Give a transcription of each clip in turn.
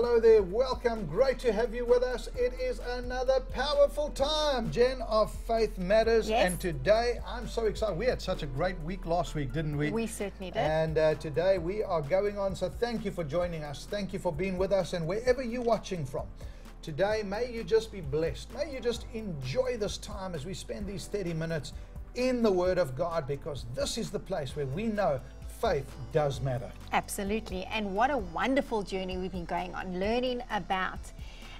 Hello there. Welcome. Great to have you with us. It is another powerful time, Jen, of Faith Matters. Yes. And today, I'm so excited. We had such a great week last week, didn't we? We certainly did. And uh, today we are going on. So thank you for joining us. Thank you for being with us. And wherever you're watching from, today, may you just be blessed. May you just enjoy this time as we spend these 30 minutes in the Word of God, because this is the place where we know faith does matter. Absolutely. And what a wonderful journey we've been going on, learning about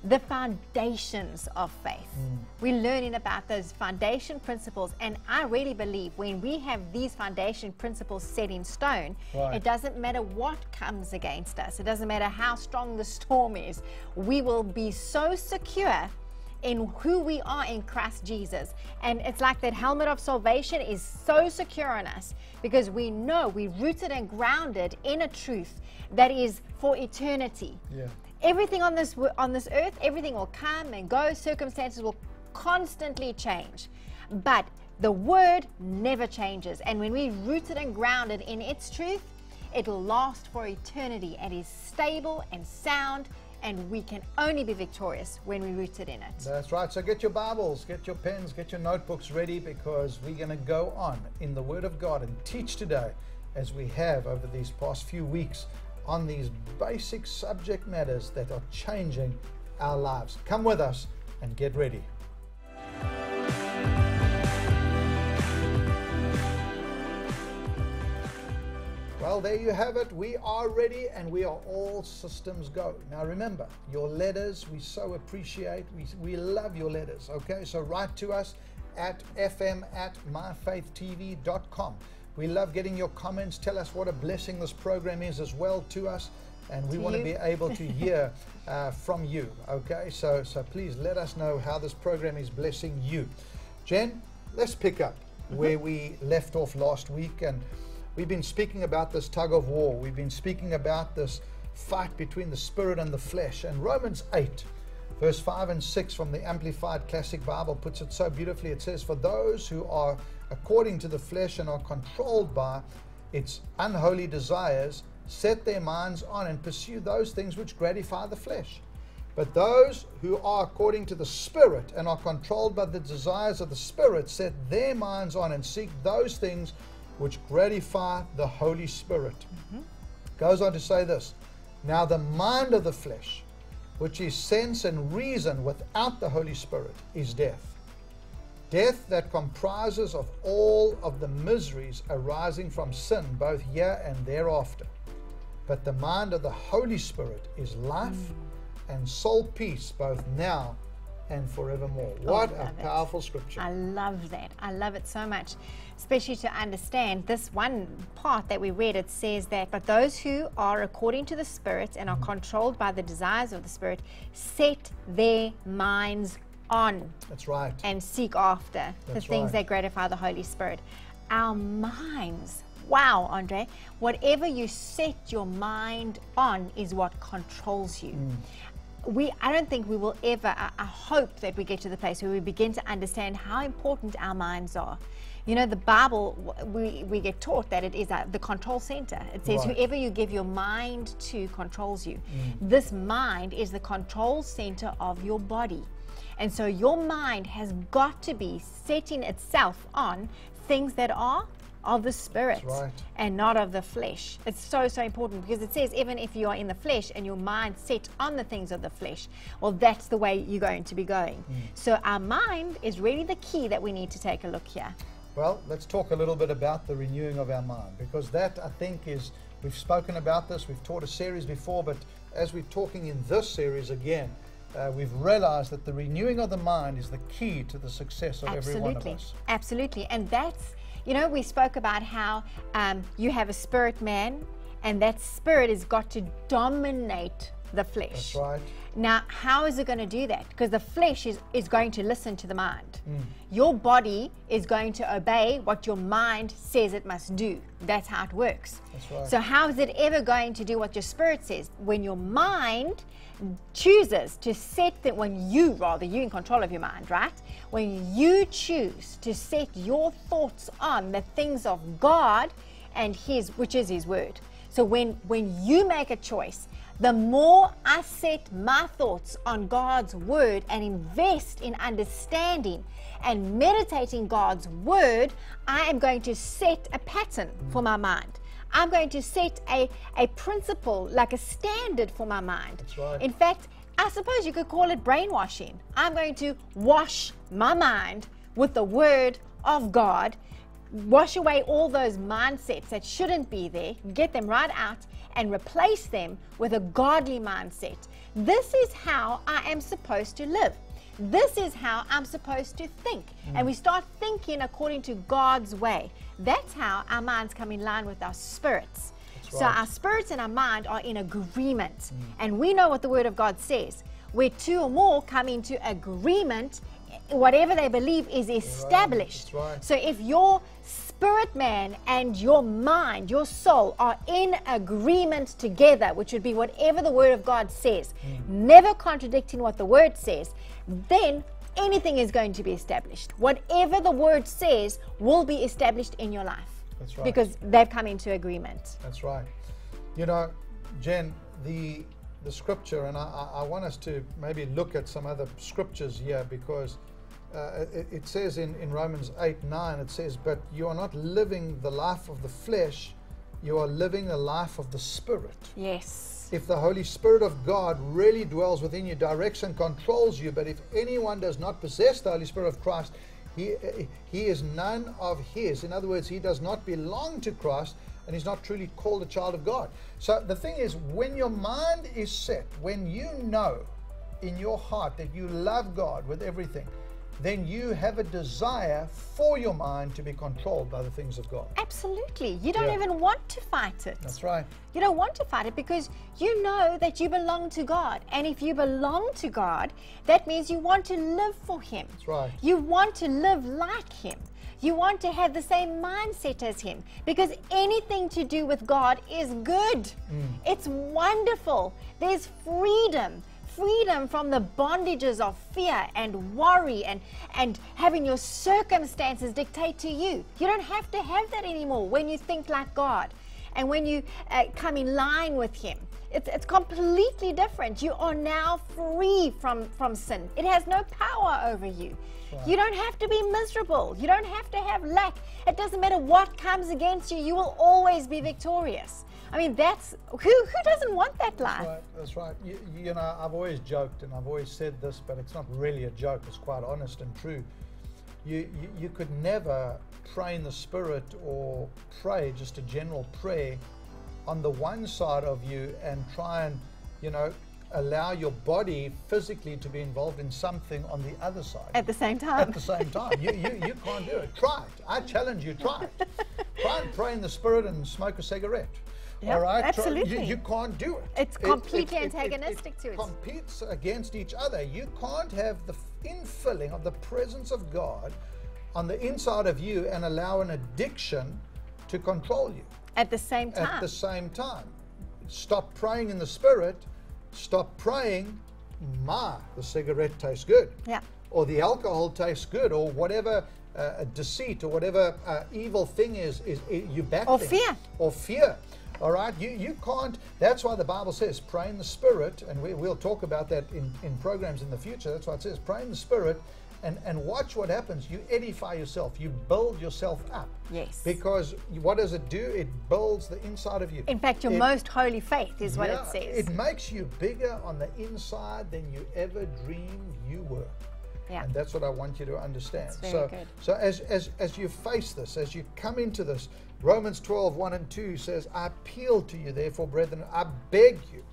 the foundations of faith. Hmm. We're learning about those foundation principles. And I really believe when we have these foundation principles set in stone, Right. it doesn't matter what comes against us, it doesn't matter how strong the storm is, we will be so secure in who we are in Christ Jesus. And it's like that helmet of salvation is so secure on us because we know we're rooted and grounded in a truth that is for eternity. Yeah. Everything on this on this earth, everything will come and go, circumstances will constantly change. But the word never changes. And when we're rooted and grounded in its truth, it'll last for eternity and is stable and sound and we can only be victorious when we're rooted in it. That's right. So get your Bibles, get your pens, get your notebooks ready because we're going to go on in the Word of God and teach today, as we have over these past few weeks, on these basic subject matters that are changing our lives. Come with us and get ready. Well, there you have it. We are ready and we are all systems go. Now, remember, your letters we so appreciate. We, we love your letters, okay? So write to us at fm at myfaithtv.com. We love getting your comments. Tell us what a blessing this program is as well to us. And we To want to be able to hear uh, from you, okay? So, so please let us know how this program is blessing you. Jen, let's pick up where we left off last week. And We've been speaking about this tug of war. We've been speaking about this fight between the spirit and the flesh. And Romans 8, verse 5 and 6 from the Amplified Classic Bible puts it so beautifully. It says, For those who are according to the flesh and are controlled by its unholy desires, set their minds on and pursue those things which gratify the flesh. But those who are according to the Spirit and are controlled by the desires of the Spirit set their minds on and seek those things which gratify the Holy Spirit. Goes on to say this Now the mind of the flesh, which is sense and reason without the Holy Spirit, is death. Death that comprises of all of the miseries arising from sin, both here and thereafter. But the mind of the Holy Spirit is life and soul peace, both now and forevermore. What a love it. powerful scripture. I love that. I love it so much, especially to understand this one part that we read. It says that, but those who are according to the Spirit and are Mm-hmm. controlled by the desires of the Spirit set their minds on That's right. and seek after the things right. that gratify the Holy Spirit. Our minds, wow, Andre, whatever you set your mind on is what controls you. Mm. We, I don't think we will ever, I, I hope that we get to the place where we begin to understand how important our minds are. You know, the Bible, we, we get taught that it is uh, the control center. It says, Right. whoever you give your mind to controls you. Mm. This mind is the control center of your body. And so your mind has got to be setting itself on things that are of the spirit right. and not of the flesh. It's so, so important because it says, even if you are in the flesh and your mind set on the things of the flesh, well, that's the way you're going to be going. So our mind is really the key that we need to take a look here. Well, let's talk a little bit about the renewing of our mind because that I think is, we've spoken about this, we've taught a series before, but as we're talking in this series again, uh, we've realized that the renewing of the mind is the key to the success of every one of Absolutely. us. Absolutely. And that's, you know, we spoke about how um, you have a spirit man, and that spirit has got to dominate the flesh. That's right. Now, how is it going to do that? Because the flesh is, is going to listen to the mind. Mm. Your body is going to obey what your mind says it must do. That's how it works. That's right. So, how is it ever going to do what your spirit says? When your mind chooses to set that, when you, rather, you in control of your mind, right? When you choose to set your thoughts on the things of God and His, which is His word. So when when you make a choice, the more I set my thoughts on God's word and invest in understanding and meditating God's word, I am going to set a pattern for my mind. I'm going to set a, a principle, like a standard for my mind. That's right. In fact, I suppose you could call it brainwashing. I'm going to wash my mind with the word of God, wash away all those mindsets that shouldn't be there, get them right out, and replace them with a godly mindset. This is how I am supposed to live. This is how I'm supposed to think. And we start thinking according to God's way. That's how our minds come in line with our spirits. So right. our spirits and our mind are in agreement. And we know what the Word of God says. Where two or more come into agreement, whatever they believe is established. That's right. So if your spirit man and your mind, your soul, are in agreement together, which would be whatever the Word of God says, hmm. never contradicting what the Word says, then anything is going to be established. Whatever the Word says will be established in your life. That's right. Because they've come into agreement. That's right. You know, Jen, the the scripture, and I, I I want us to maybe look at some other scriptures here because uh, it, it says in, in Romans 8 9, it says, But you are not living the life of the flesh, you are living the life of the Spirit. Yes. If the Holy Spirit of God really dwells within you, directs and controls you, but if anyone does not possess the Holy Spirit of Christ, he, he is none of his. In other words, he does not belong to Christ and he's not truly called a child of God. So the thing is, when your mind is set, when you know in your heart that you love God with everything, then you have a desire for your mind to be controlled by the things of God. Absolutely. You don't Yeah. even want to fight it. That's right. You don't want to fight it because you know that you belong to God. And if you belong to God, that means you want to live for Him. That's right. You want to live like Him. You want to have the same mindset as Him because anything to do with God is good. Mm. It's wonderful. There's freedom. Freedom from the bondages of fear and worry and, and having your circumstances dictate to you. You don't have to have that anymore when you think like God and when you uh, come in line with Him. It's, it's completely different. You are now free from, from sin, it has no power over you. You don't have to be miserable. You don't have to have lack. It doesn't matter what comes against you, you will always be victorious. I mean, that's who, who doesn't want that life? Right, that's right. You, you know, I've always joked and I've always said this, but it's not really a joke. It's quite honest and true. You, you, could never pray in the Spirit or pray just a general prayer on the one side of you and try and, you know, allow your body physically to be involved in something on the other side At the same time. at the same time. You, you, you can't do it. Try it. I challenge you, try it. Try and pray in the Spirit and smoke a cigarette. Yeah, All right? Try- absolutely. you, you can't do it. It's It- completely it- it- it- antagonistic to it. competes against each other. You can't have the infilling of the presence of God on the inside of you and allow an addiction to control you At the same time. at the same time. Stop praying in the Spirit. Stop praying. Ma, the cigarette tastes good. Yeah. Or the alcohol tastes good, or whatever uh, deceit or whatever uh, evil thing is, is, is you back Or fear. Or fear. All right, you you can't. That's why the Bible says pray in the Spirit, and we, we'll talk about that in, in programs in the future. That's why it says pray in the Spirit, and and watch what happens. You edify yourself. You build yourself up. Yes. Because what does it do? It builds the inside of you. In fact, your It- most holy faith is what yeah, it says. It makes you bigger on the inside than you ever dreamed you were. Yeah. And that's what I want you to understand. very so good. so as, as as you face this, as you come into this, Romans 12, 1 and 2 says, I appeal to you, therefore, brethren, I beg you,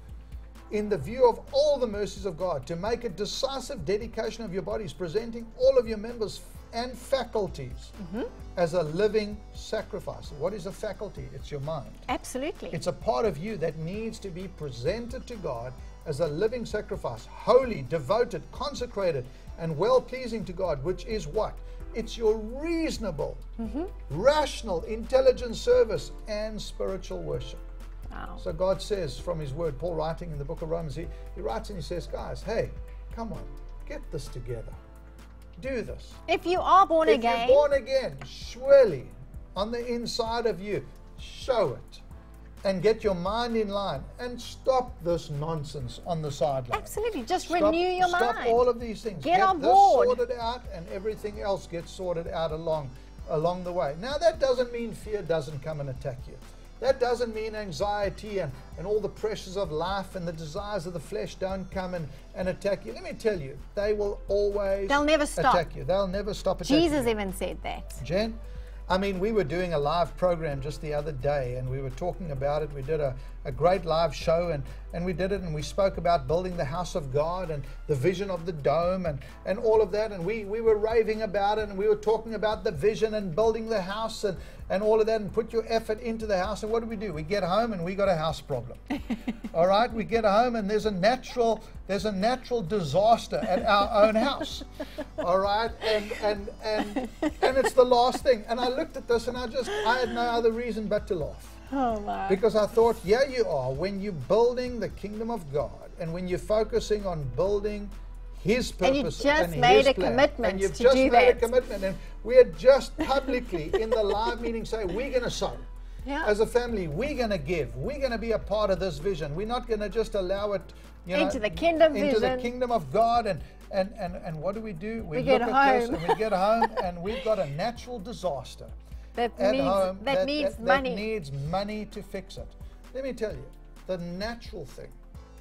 in the view of all the mercies of God, to make a decisive dedication of your bodies, presenting all of your members and faculties Mm-hmm. as a living sacrifice. What is a faculty? It's your mind. Absolutely. It's a part of you that needs to be presented to God as a living sacrifice, holy, devoted, consecrated, and well pleasing to God, which is what? It's your reasonable, rational, intelligent service and spiritual worship. Wow. So God says from His Word, Paul writing in the book of Romans, he, he writes and he says, Guys, hey, come on, get this together. Do this. If you are born If again, you're born again, surely on the inside of you, show it. and get your mind in line and stop this nonsense on the sideline. Absolutely. Just Stop, renew your stop mind. Stop all of these things. Get on this board. sorted out, and everything else gets sorted out along along the way. Now that doesn't mean fear doesn't come and attack you. That doesn't mean anxiety and, and all the pressures of life and the desires of the flesh don't come and, and attack you. Let me tell you, they will always They'll never stop. attack you. They'll never stop attacking Jesus you. even said that. Jen, I mean, we were doing a live program just the other day and we were talking about it. We did a, a great live show and, and we did it and we spoke about building the house of God and the vision of the dome and, and all of that. And we, we were raving about it and we were talking about the vision and building the house and, and all of that and put your effort into the house. And what do we do? We get home and we got a house problem. all right, we get home and there's a natural there's a natural disaster at our own house. All right, and and and and it's the last thing. And I looked at this and I just I had no other reason but to laugh. Oh, wow. Because I thought, yeah, you are. When you're building the kingdom of God and when you're focusing on building His And you purpose just and made His a plan, commitment and you've to just do made that. a commitment, and we had just publicly in the live meeting say we're going to sow. Yeah. As a family, we're going to give. We're going to be a part of this vision. We're not going to just allow it, you know, Into the kingdom into vision. the kingdom of God. And and and and what do we do? We, We get look at this home. and we get home, and we've got a natural disaster That at needs home that, needs that money. needs money to fix it. Let me tell you, the natural thing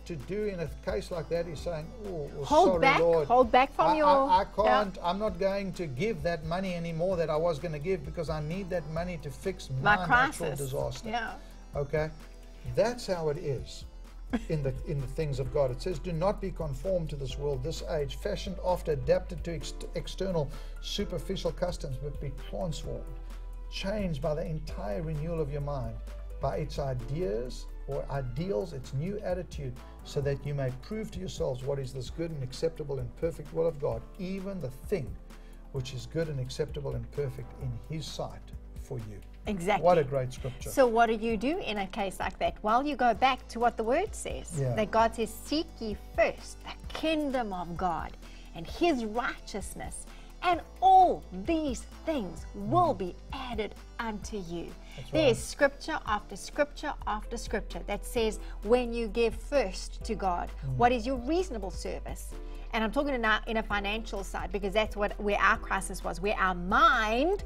to do in a case like that is saying, "Oh, well, Hold sorry, back, Lord, hold back from I, your- I, I can't. I'm not going to give that money anymore that I was going to give because I need that money to fix My my, natural disaster." Yeah. Okay, that's how it is. In the in the things of God, it says, "Do not be conformed to this world, this age, fashioned after, adapted to ex- external, superficial customs, but be transformed, changed by the entire renewal of your mind, by its ideas or ideals, its new attitude, so that you may prove to yourselves what is this good and acceptable and perfect will of God, even the thing which is good and acceptable and perfect in His sight for you." Exactly. What a great scripture! So what do you do in a case like that? Well, you go back to what the word says. Yeah. That God says, "Seek ye first the kingdom of God and His righteousness, and all these things will be added unto you." There is scripture after scripture after scripture that says, when you give first to God, Mm. what is your reasonable service? And I'm talking in a, in a financial side because that's what where our crisis was, where our mind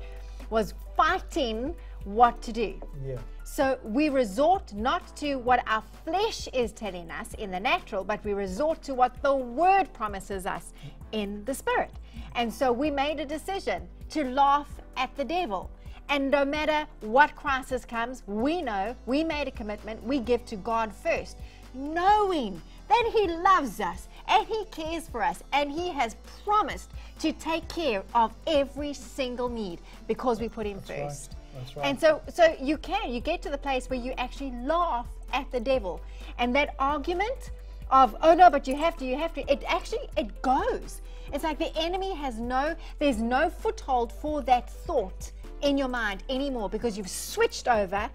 was fighting what to do. Yeah. So we resort not to what our flesh is telling us in the natural, but we resort to what the word promises us in the spirit. And so we made a decision to laugh at the devil. And no matter what crisis comes, we know we made a commitment, we give to God first, knowing that He loves us and He cares for us and He has promised to take care of every single need because we put Him right. first. That's right. And so, so you can, you get to the place where you actually laugh at the devil. And that argument of, oh no, but you have to, you have to, it actually, it goes. It's like the enemy has no, there's no foothold for that thought in your mind anymore because you've switched over,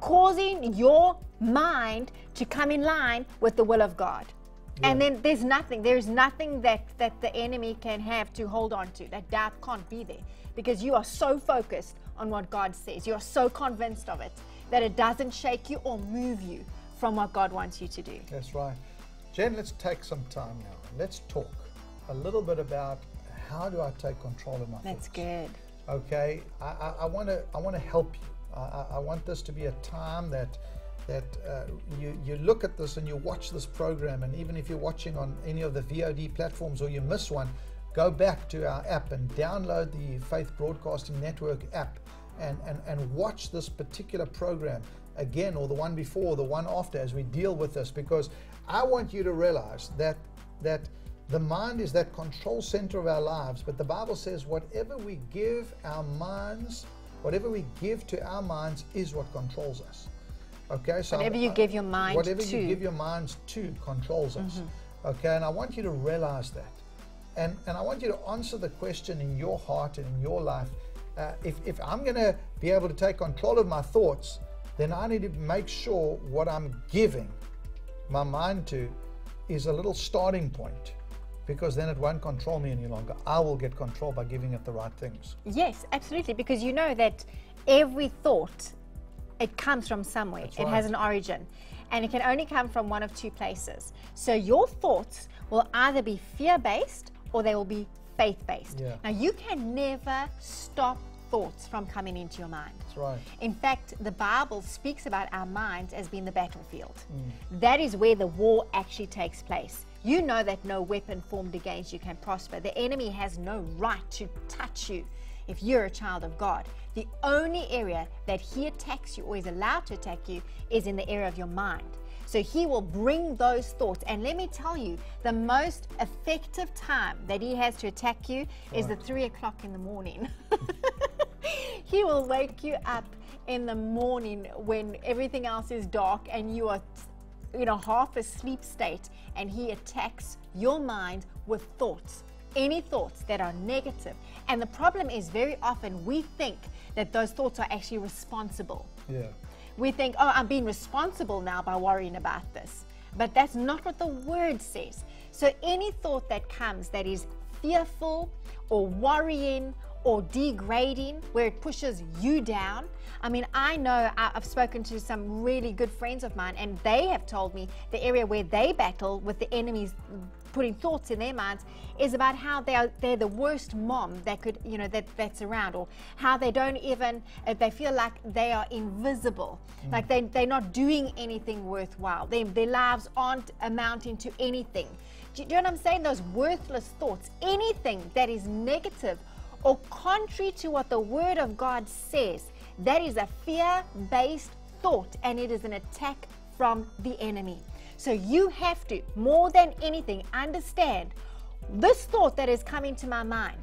causing your mind to come in line with the will of God. And then there's nothing, there's nothing that, that the enemy can have to hold on to. That doubt can't be there because you are so focused on what God says. You're so convinced of it that it doesn't shake you or move you from what God wants you to do. That's right. Jen, let's take some time now. Let's talk a little bit about how do I take control of my That's thoughts. good. Okay, I want to I want to help you. I, I, I want this to be a time that that uh, you you look at this and you watch this program, and even if you're watching on any of the VOD platforms or you miss one, go back to our app and download the Faith Broadcasting Network app and and, and watch this particular program again or the one before, the one after, as we deal with this, because I want you to realize that that the mind is that control center of our lives, but the Bible says whatever we give our minds, whatever we give to our minds is what controls us. Okay, so Whatever you uh, give your mind whatever to. Mm-hmm. you give your minds to controls us. Okay, and I want you to realize that, and and I want you to answer the question in your heart and in your life. Uh, if if I'm going to be able to take control of my thoughts, then I need to make sure what I'm giving my mind to is a little starting point because then it won't control me any longer. I will get control by giving it the right things. Yes, absolutely, because you know that every thought It comes from somewhere. It has an origin. And it can only come from one of two places. So your thoughts will either be fear based or they will be faith based. Yeah. Now, you can never stop thoughts from coming into your mind. That's right. In fact, the Bible speaks about our minds as being the battlefield. Mm. That is where the war actually takes place. You know that no weapon formed against you can prosper. The enemy has no right to touch you if you're a child of God. The only area that he attacks you or is allowed to attack you is in the area of your mind. So he will bring those thoughts. And let me tell you, the most effective time that he has to attack you is the three o'clock in the morning. he will wake you up in the morning when everything else is dark and you are you know half asleep state and he attacks your mind with thoughts any thoughts that are negative and the problem is very often we think that those thoughts are actually responsible Yeah. We think, oh, I'm being responsible now by worrying about this. But that's not what the word says. So any thought that comes that is fearful or worrying or degrading, where it pushes you down. I mean, I know I've spoken to some really good friends of mine, and they have told me the area where they battle with the enemies putting thoughts in their minds is about how they are they're the worst mom that could you know that that's around or how they don't even uh, they feel like they are invisible like they, they're not doing anything worthwhile. They, their lives aren't amounting to anything. Do you, do you know what i'm saying? Those worthless thoughts anything that is negative or contrary to what the word of god says that is a fear-based thought and it is an attack from the enemy so you have to, more than anything, understand this thought that is coming to my mind.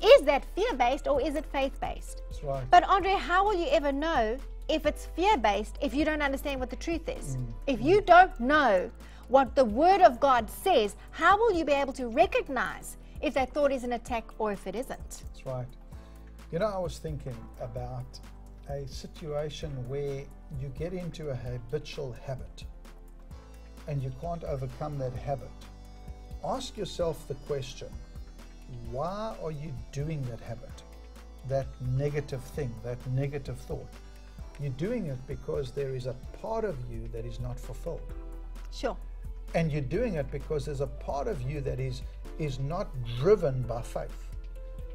Is that fear based or is it faith based? That's right. But Andre, how will you ever know if it's fear based if you don't understand what the truth is? Mm. If you don't know what the Word of God says, how will you be able to recognize if that thought is an attack or if it isn't? That's right. You know, I was thinking about a situation where you get into a habitual habit and you can't overcome that habit. Ask yourself the question why are you doing that habit, that negative thing, that negative thought? You're doing it because there is a part of you that is not fulfilled. Sure. And you're doing it because there's a part of you that is is not driven by faith.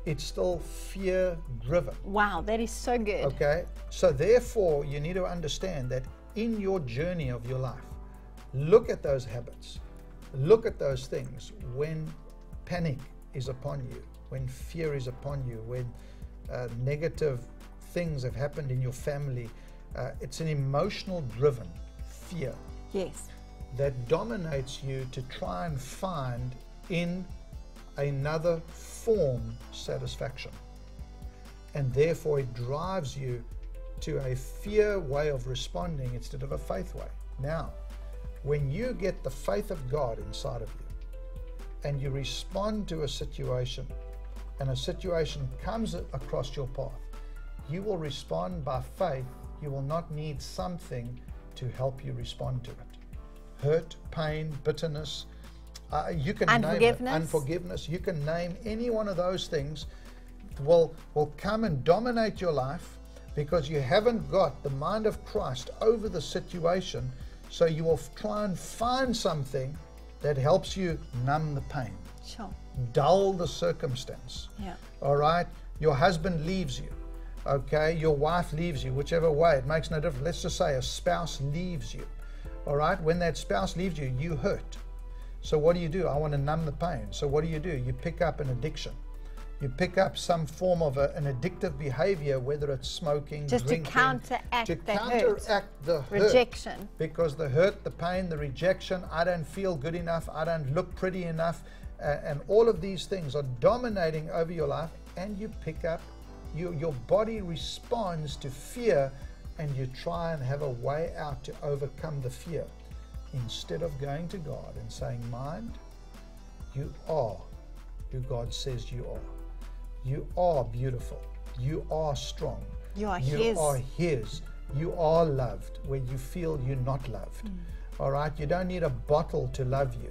It's still fear driven. Wow, that is so good. Okay? So therefore you need to understand that in your journey of your life, look at those habits. Look at those things when panic is upon you, when fear is upon you, when uh, negative things have happened in your family. Uh, it's an emotional driven fear Yes. that dominates you to try and find in another form satisfaction. And therefore, it drives you to a fear way of responding instead of a faith way. Now, when you get the faith of God inside of you and you respond to a situation and a situation comes across your path, you will respond by faith. You will not need something to help you respond to it. Hurt, pain, bitterness, uh, you can name it. Unforgiveness. Unforgiveness. You can name any one of those things will will come and dominate your life because you haven't got the mind of Christ over the situation. So you will try and find something that helps you numb the pain, Sure. dull the circumstance. Yeah. All right. Your husband leaves you. Okay. Your wife leaves you, whichever way. It makes no difference. Let's just say a spouse leaves you. All right. When that spouse leaves you, you hurt. So what do you do? I want to numb the pain. So what do you do? You pick up an addiction. You pick up some form of a, an addictive behavior, whether it's smoking, Just to drinking, counteract to the hurt. counteract the hurt Rejection. because the hurt, the pain, the rejection, I don't feel good enough, I don't look pretty enough, uh, and all of these things are dominating over your life, and you pick up, you, your body responds to fear, and you try and have a way out to overcome the fear instead of going to God and saying, Mind, you are who God says you are. You are beautiful. You are strong. You are you His. are his. You are loved where you feel you're not loved. Mm. All right. You don't need a bottle to love you.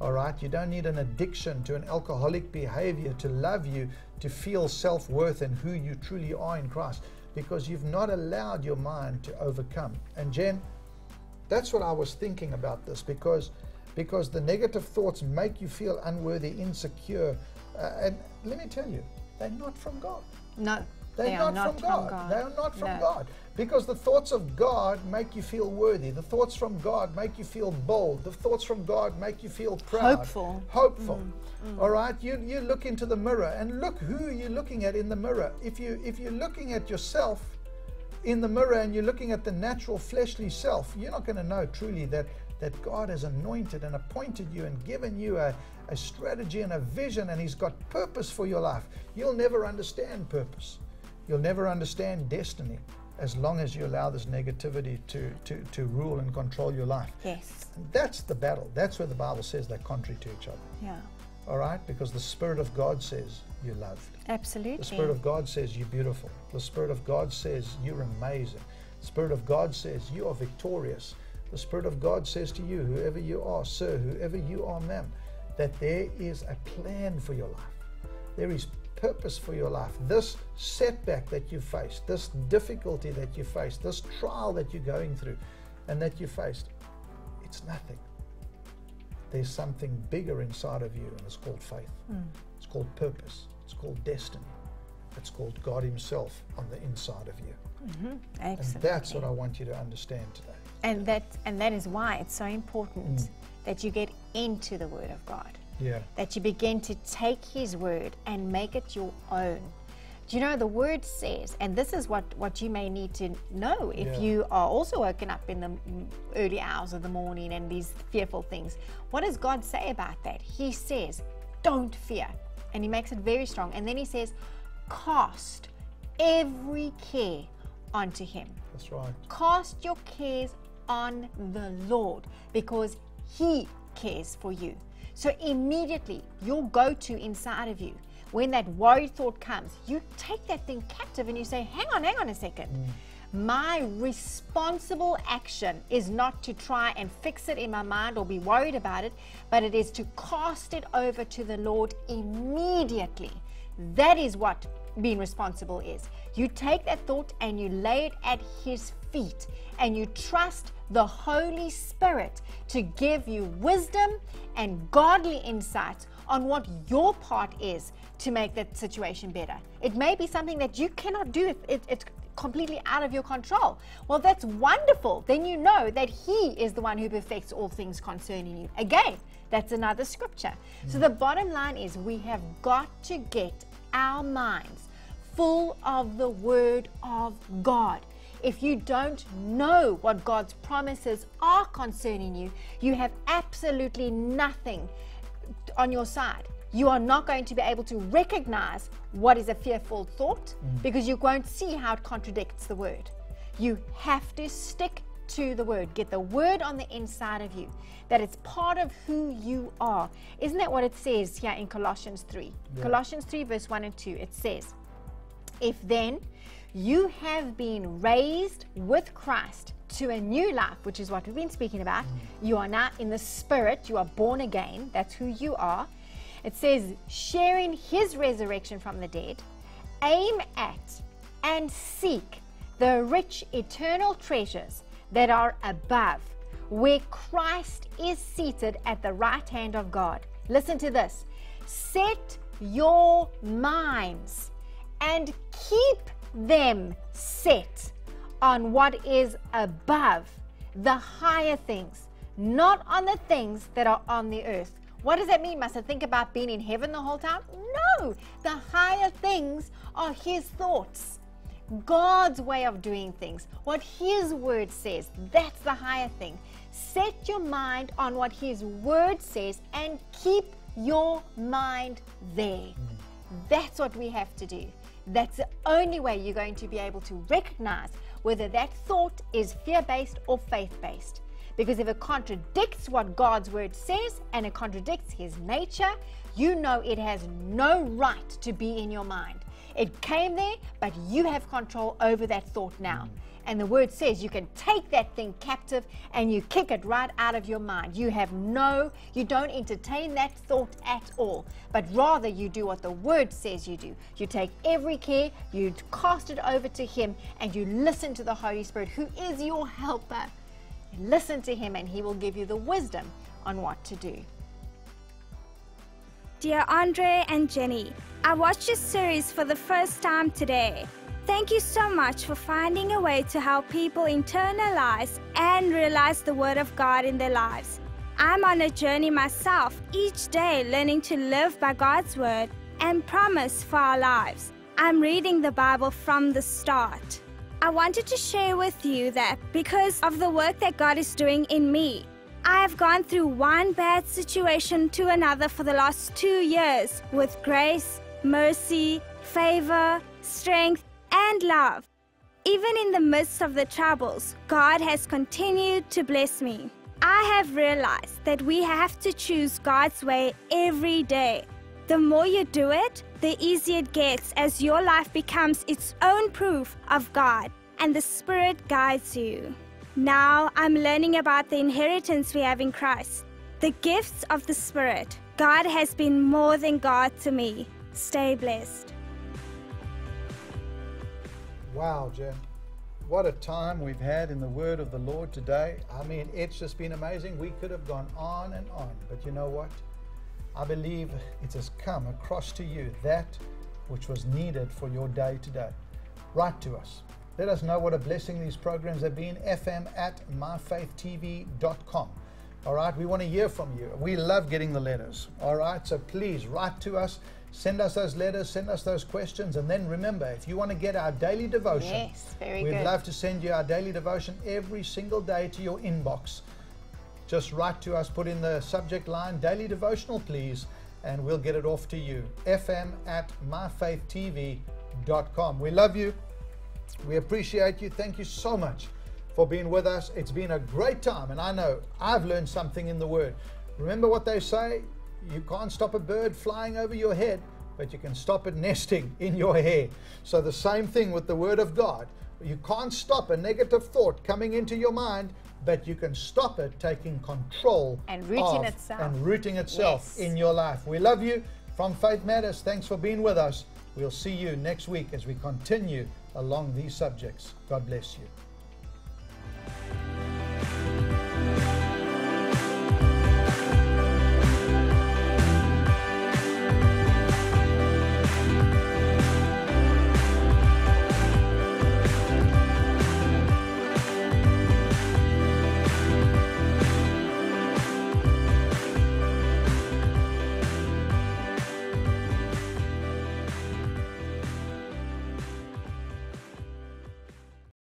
All right. You don't need an addiction to an alcoholic behavior to love you, to feel self worth and who you truly are in Christ. because you've not allowed your mind to overcome. And Jen, that's what I was thinking about this because because the negative thoughts make you feel unworthy, insecure, uh, and let me tell you, they're not from God. No, They're they not, not from, God. God. They are not from No. God. Because the thoughts of God make you feel worthy. The thoughts from God make you feel bold. The thoughts from God make you feel proud. Hopeful. Hopeful. All right? You you look into the mirror and look who you're looking at in the mirror. If you if you're looking at yourself in the mirror and you're looking at the natural fleshly self, you're not going to know truly that that God has anointed and appointed you and given you a, a strategy and a vision and He's got purpose for your life. You'll never understand purpose. You'll never understand destiny as long as you allow this negativity to, to, to rule and control your life. Yes. And that's the battle. That's where the Bible says they're contrary to each other. Yeah. All right? Because the Spirit of God says you're loved. Absolutely. The Spirit of God says you're beautiful. The Spirit of God says you're amazing. The Spirit of God says you are victorious. The Spirit of God says to you, whoever you are, sir, whoever you are, ma'am, that there is a plan for your life. There is purpose for your life. This setback that you faced, this difficulty that you faced, this trial that you're going through and that you faced, it's nothing. There's something bigger inside of you, and it's called faith. It's called purpose. It's called destiny. It's called God Himself on the inside of you. And Absolutely. that's what I want you to understand today. And that and that is why it's so important Mm. that you get into the Word of God. Yeah. That you begin to take His Word and make it your own. Do you know the Word says, and this is what what you may need to know if Yeah. you are also woken up in the early hours of the morning and these fearful things. What does God say about that? He says, "Don't fear," and He makes it very strong. And then He says, "Cast every care onto Him." That's right. Cast your cares on the Lord because He cares for you. So immediately, your go to inside of you, when that worried thought comes, you take that thing captive and you say, Hang on, hang on a second. My responsible action is not to try and fix it in my mind or be worried about it, but it is to cast it over to the Lord immediately. That is what being responsible is. You take that thought and you lay it at His feet and you trust the Holy Spirit to give you wisdom and godly insights on what your part is to make that situation better. It may be something that you cannot do, it, it, it's completely out of your control. Well, that's wonderful. Then you know that He is the one who perfects all things concerning you. Again, that's another scripture. So the bottom line is we have got to get our minds full of the Word of God. If you don't know what God's promises are concerning you, you have absolutely nothing on your side. You are not going to be able to recognize what is a fearful thought mm. because you won't see how it contradicts the Word. You have to stick to the Word. Get the Word on the inside of you, that it's part of who you are. Isn't that what it says here in Colossians 3? Colossians 3, verse 1 and 2, it says, if then you have been raised with Christ to a new life, which is what we've been speaking about, you are now in the Spirit, you are born again, that's who you are. It says, sharing his resurrection from the dead, aim at and seek the rich eternal treasures that are above, where Christ is seated at the right hand of God. Listen to this set your minds and keep them set on what is above, the higher things, not on the things that are on the earth. What does that mean? Must I think about being in heaven the whole time? No, the higher things are His thoughts. God's way of doing things, what His Word says, that's the higher thing. Set your mind on what His Word says and keep your mind there. That's what we have to do. That's the only way you're going to be able to recognize whether that thought is fear based or faith based. Because if it contradicts what God's word says and it contradicts his nature, you know it has no right to be in your mind. It came there, but you have control over that thought now. And the word says you can take that thing captive and you kick it right out of your mind. You have no, you don't entertain that thought at all, but rather you do what the word says you do. You take every care, you cast it over to Him, and you listen to the Holy Spirit, who is your helper. Listen to Him, and He will give you the wisdom on what to do. Dear Andre and Jenny, I watched this series for the first time today. Thank you so much for finding a way to help people internalize and realize the Word of God in their lives. I'm on a journey myself, each day learning to live by God's Word and promise for our lives. I'm reading the Bible from the start. I wanted to share with you that because of the work that God is doing in me, I have gone through one bad situation to another for the last two years with grace, mercy, favor, strength, and love. Even in the midst of the troubles, God has continued to bless me. I have realized that we have to choose God's way every day. The more you do it, the easier it gets as your life becomes its own proof of God and the Spirit guides you. Now I'm learning about the inheritance we have in Christ, the gifts of the Spirit. God has been more than God to me. Stay blessed. Wow, Jen. What a time we've had in the word of the Lord today. I mean, it's just been amazing. We could have gone on and on, but you know what? I believe it has come across to you that which was needed for your day today. Write to us. Let us know what a blessing these programs have been. FM at myfaithtv.com. All right, we want to hear from you. We love getting the letters. All right, so please write to us, send us those letters, send us those questions, and then remember, if you want to get our daily devotion, Yes, very we'd good. love to send you our daily devotion every single day to your inbox. Just write to us, put in the subject line daily devotional, please, and we'll get it off to you. FM at myfaithtv.com. We love you. We appreciate you. Thank you so much for being with us. It's been a great time, and I know I've learned something in the Word. Remember what they say? You can't stop a bird flying over your head, but you can stop it nesting in your hair. So, the same thing with the Word of God. You can't stop a negative thought coming into your mind, but you can stop it taking control And rooting of- itself. and rooting itself Yes. in your life. We love you from Faith Matters. Thanks for being with us. We'll see you next week as we continue along these subjects. God bless you.